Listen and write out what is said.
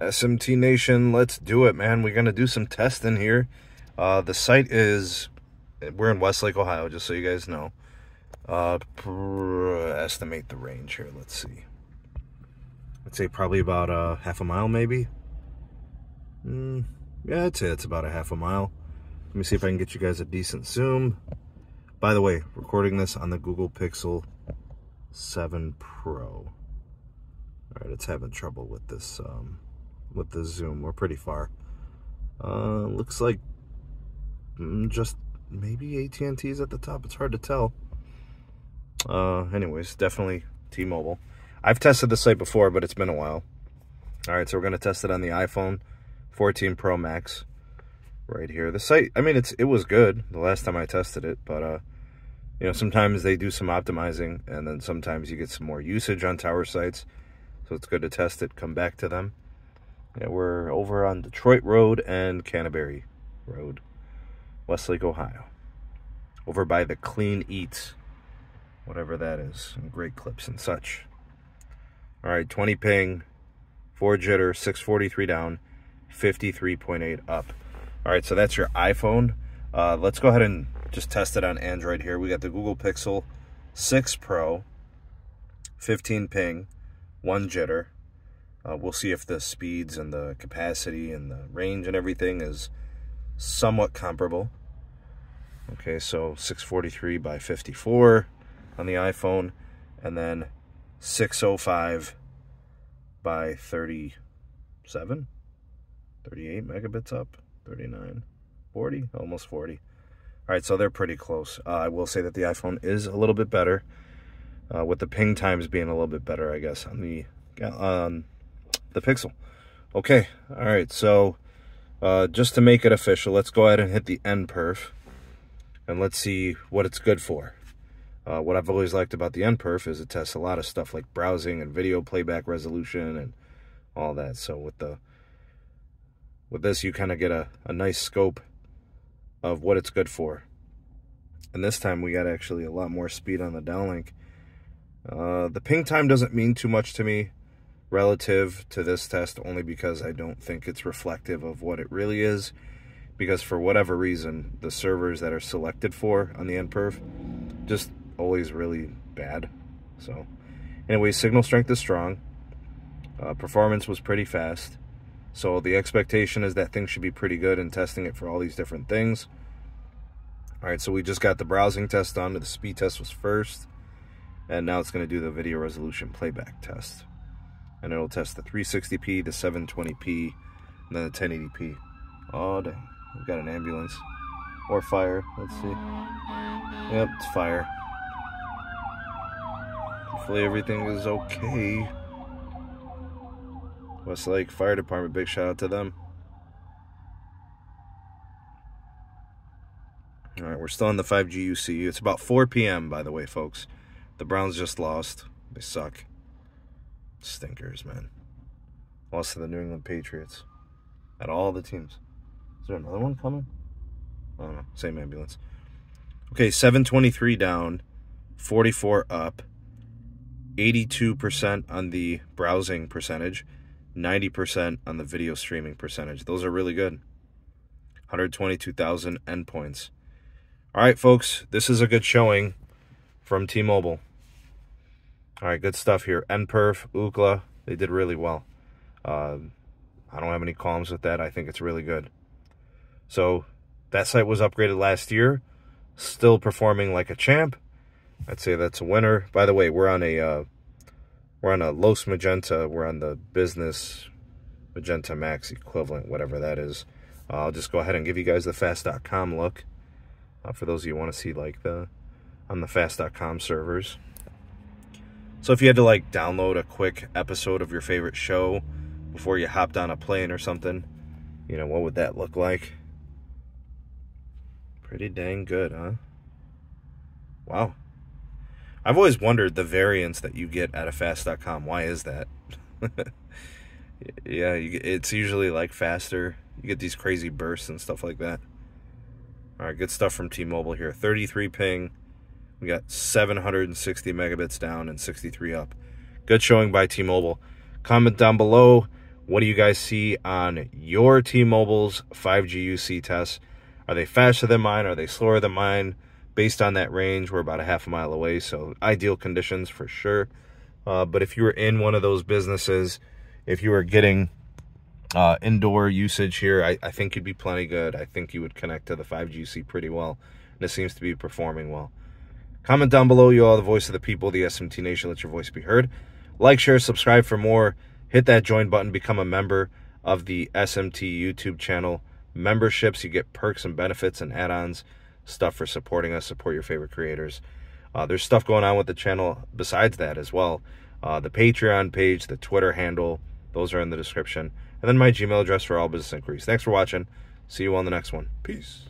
SMT Nation, let's do it, man. We're going to do some testing here. Uh, the site is, we're in Westlake, Ohio, just so you guys know. Uh, estimate the range here. Let's see. I'd say probably about uh, half a mile, maybe. Mm, yeah, I'd say it's about a half a mile. Let me see if I can get you guys a decent zoom. By the way, recording this on the Google Pixel 7 Pro. All right, it's having trouble with this um, with the zoom. We're pretty far. Uh, looks like mm, just maybe AT&T's at the top. It's hard to tell. Uh, anyways, definitely T-Mobile. I've tested the site before, but it's been a while. All right, so we're going to test it on the iPhone 14 Pro Max right here. The site, I mean, it's it was good the last time I tested it, but, uh, you know, sometimes they do some optimizing, and then sometimes you get some more usage on tower sites. So it's good to test it, come back to them. Yeah, we're over on Detroit Road and Canterbury Road, Westlake, Ohio. Over by the Clean Eats, whatever that is, and great clips and such. All right, 20 ping, 4 jitter, 643 down, 53.8 up. All right, so that's your iPhone. Uh, let's go ahead and just test it on Android here. We got the Google Pixel 6 Pro, 15 ping, 1 jitter, uh, we'll see if the speeds and the capacity and the range and everything is somewhat comparable. Okay, so 643 by 54 on the iPhone, and then 605 by 37, 38 megabits up, 39, 40, almost 40. All right, so they're pretty close. Uh, I will say that the iPhone is a little bit better, uh, with the ping times being a little bit better, I guess, on the on the Pixel. Okay, all right, so uh, just to make it official, let's go ahead and hit the NPerf, and let's see what it's good for. Uh, what I've always liked about the NPerf is it tests a lot of stuff like browsing and video playback resolution and all that. So with the with this, you kind of get a, a nice scope of what it's good for. And this time we got actually a lot more speed on the downlink. Uh, the ping time doesn't mean too much to me relative to this test only because I don't think it's reflective of what it really is. Because for whatever reason, the servers that are selected for on the NPerf just always really bad. So, anyway, signal strength is strong. Uh, performance was pretty fast. So the expectation is that things should be pretty good in testing it for all these different things. All right, so we just got the browsing test done. The speed test was first. And now it's going to do the video resolution playback test and it'll test the 360p, the 720p, and then the 1080p. Oh, dang. We've got an ambulance. Or fire. Let's see. Yep, it's fire. Hopefully everything is okay. Westlake Fire Department, big shout out to them. Alright, we're still in the 5G UCU. It's about 4 p.m., by the way, folks. The Browns just lost. They suck. Stinkers, man. Lost to the New England Patriots. At all the teams. Is there another one coming? I don't know. Same ambulance. Okay, 723 down, 44 up, 82% on the browsing percentage, 90% on the video streaming percentage. Those are really good. 122,000 endpoints. All right, folks, this is a good showing from T Mobile. All right, good stuff here. NPerf, Ookla, they did really well. Uh, I don't have any qualms with that. I think it's really good. So that site was upgraded last year. Still performing like a champ. I'd say that's a winner. By the way, we're on a uh, we're on a Los Magenta. We're on the business Magenta Max equivalent, whatever that is. Uh, I'll just go ahead and give you guys the fast.com look. Uh, for those of you who want to see like the on the fast.com servers. So if you had to like download a quick episode of your favorite show before you hopped on a plane or something, you know, what would that look like? Pretty dang good, huh? Wow. I've always wondered the variance that you get out of fast.com. Why is that? yeah, you, it's usually like faster. You get these crazy bursts and stuff like that. All right, good stuff from T-Mobile here. 33 ping, we got 760 megabits down and 63 up. Good showing by T-Mobile. Comment down below What do you guys see on your T-Mobile's 5G UC tests? Are they faster than mine? Are they slower than mine? Based on that range, we're about a half a mile away, so ideal conditions for sure. Uh, but if you were in one of those businesses, if you were getting uh, indoor usage here, I, I think you'd be plenty good. I think you would connect to the 5G UC pretty well, and it seems to be performing well. Comment down below. You are the voice of the people, the SMT Nation. Let your voice be heard. Like, share, subscribe for more. Hit that join button. Become a member of the SMT YouTube channel. Memberships, you get perks and benefits and add-ons, stuff for supporting us. Support your favorite creators. Uh, there's stuff going on with the channel besides that as well. Uh, the Patreon page, the Twitter handle, those are in the description. And then my Gmail address for all business inquiries. Thanks for watching. See you on the next one. Peace.